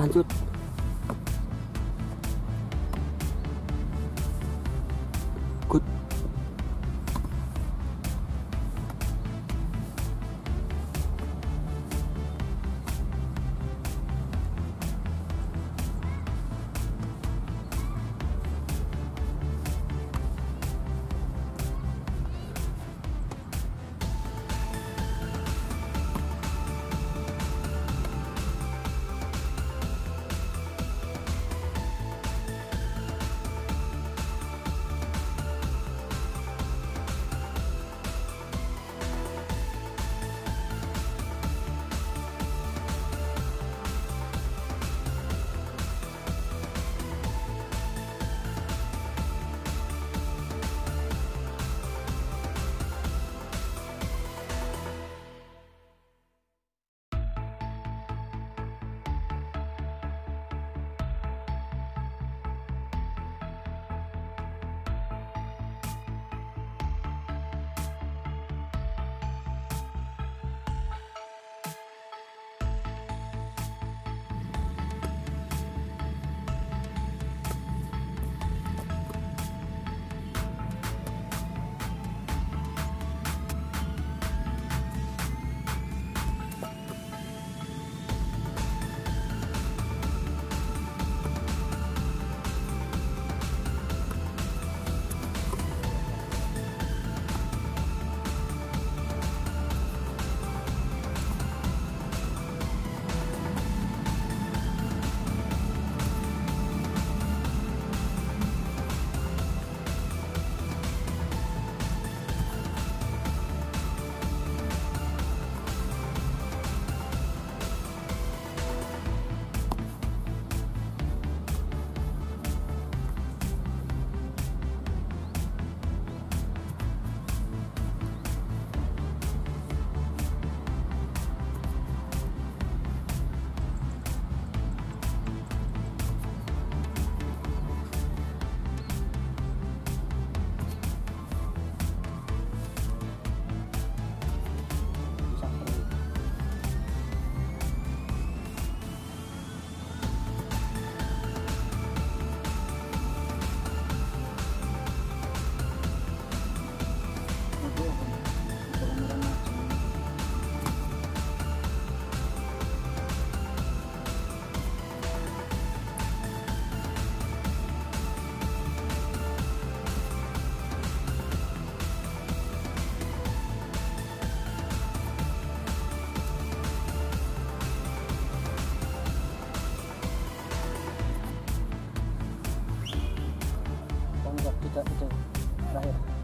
Lanjut. waktu itu terakhir.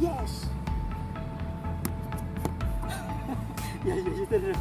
Ya ya ya